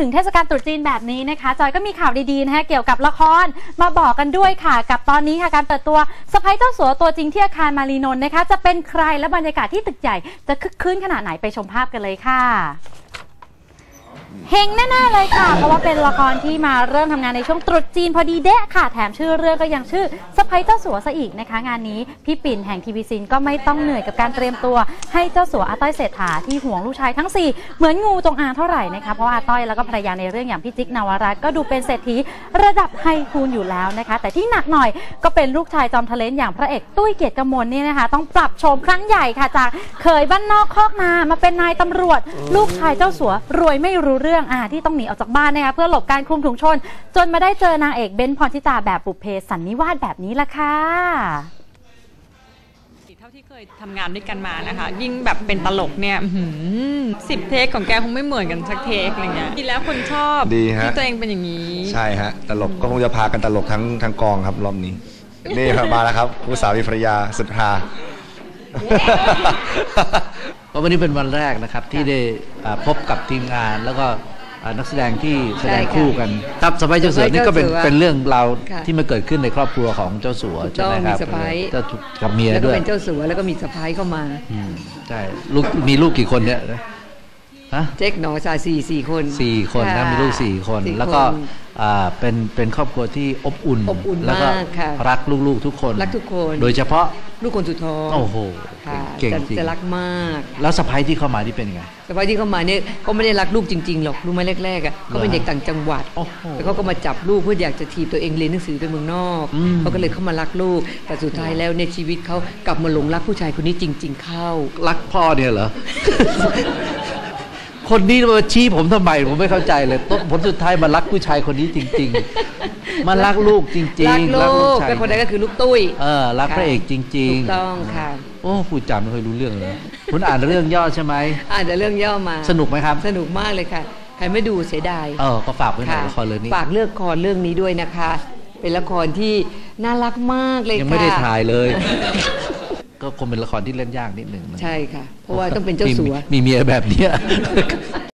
ถึงเทศกาลตรุษจีนแบบนี้นะคะ จอยก็มีข่าวดีๆนะคะเกี่ยวกับละครมาบอกกันด้วยค่ะ กับตอนนี้ค่ะการเปิดตัวสไปเจ้าสัวตัวจริงที่อาคารมารีนนท์นะคะ จะเป็นใครและบรรยากาศที่ตึกใหญ่ จะคึกคืนขนาดไหนไปชมภาพกันเลยค่ะ เฮงแน่ๆเลยค่ะ เพราะว่าเป็นละครที่มาเริ่มทำงานในช่วงตรุษจีนพอดีเดะค่ะ แถมชื่อเรื่องก็ยังชื่อสไปเจ้าสัวซะอีกนะคะ งานนี้พี่ปิ่นแห่งทีวีซินก็ไม่ต้องเหนื่อยกับการเตรียมตัว ให้เจ้าสัวอาต้อยเศรษฐาที่ห่วงลูกชายทั้ง 4 เหมือนงูจงอางเท่าไหร่นะคะ เพราะอาต้อยแล้วก็ภรรยาในเรื่องอย่างพี่จิ๊กนวรัตน์ก็ดูเป็นเศรษฐีระดับไฮคูนอยู่แล้วนะคะ แต่ที่หนักหน่อยก็เป็นลูกชายจอมทะเลนอย่างพระเอกตุ้ยเกียรติกมลเนี่ยนะคะ ต้องปรับโฉมครั้งใหญ่ค่ะ จากเคยบ้านนอกคอกนามาเป็นนายตำรวจ ลูกชายเจ้าสัวรวยไม่รู้เรื่องอ่าที่ต้องหนีออกจากบ้านนะคะเพื่อหลบการคลุมถุงชน จนมาได้เจอนางเอกเบนซ์พรชิตาแบบปุเพสันนิวาสแบบนี้ละค่ะเท่าที่เคยทำงานด้วยกันมานะคะ ยิ่งแบบเป็นตลกเนี่ยสิบเทคของแกคงไม่เหมือนกันสักเทคอะไรเงี้ยดีแล้วคนชอบดีฮะที่ตัวเองเป็นอย่างนี้ ใช่ฮะ ตลกก็คงจะพากันตลกทั้งทั้งกองครับรอบนี้นี่ครับมาแล้วครับผู้สามีภรรยาสุดฮาเพราะ วันนี้เป็นวันแรกนะครับที่ได้อ่าพบกับทีมงานแล้วก็อ่านักแสดงที่แสดงคู่กันครับสไปเจ้าสัวนี่ก็เป็นสไปเจ้าสัวเป็นเรื่องราวค่ะที่มาเกิดขึ้นในครอบครัวของเจ้าสัวถูกใช่ไหมต้องครับมีสะใภ้เจ้ากับเมียแล้วก็ด้วยเป็นเจ้าสัวแล้วก็มีสะพ้ายเข้ามาอืมใช่ลูกมีลูกกี่คนเนี่ยฮะเจ๊กหนอชาสี่สี่คนสี่คนนะค่ะมีลูกสี่คนสี่แล้วก็อ่าเป็นเป็นครอบครัวที่อบอุ่นอบอุ่นแล้วก็มากค่ะรักลูกๆทุกคนรักทุกคน โดยเฉพาะลูกคนสุดท้องโอ้โหค่ะ เก่งจะจริงจะรักมาก แล้วสะพ้ายที่เข้ามาที่เป็นไงสะพ้ายที่เข้ามาเนี่ยก็ไม่ได้รักลูกจริงๆหรอกรู้ไหมแรกๆอะเขาเป็นเด็กต่างจังหวัดโอ้โหแล้วเขาก็มาจับลูกเพื่ออยากจะทีบตัวเองเรียนหนังสือไปเมืองนอกอืมเขาก็เลยเข้ามารักลูกแต่สุดท้ายแล้วในยชีวิตเขากลับมาหลงรักผู้ชายคนนี้จริง ๆ เข้า รักพ่อเนี่ยเหรอคนนี้มาชี้ผมทำไมผมไม่เข้าใจเลยต้นผลสุดท้ายมารักผู้ชายคนนี้จริง ๆ มันรักลูกจริงรักๆลูกชายเป็นคนนั้นก็คือลูกตุ้ยเออรักพระเอกจริงถูกๆต้องค่ะโอ้พูดจาไม่ค่อยรู้เรื่องเลยคุณอ่านเรื่องย่อใช่ไหมอ่านแต่เรื่องย่อมา สนุกไหมครับ สนุกมากเลยค่ะใครไม่ดูเสียดายเออก็ฝากไว้หน่อยค่ะละครเรื่องนี้ฝากเลือกครเรื่องนี้ด้วยนะคะ เป็นละครที่น่ารักมากเลยค่ะยังไม่ได้ถ่ายเลยก็คงเป็นละครที่เล่นยากนิดหนึ่งนะใช่ค่ะ เพราะว่าต้องเป็นเจ้าสัว มีมีเมียแบบเนี้ย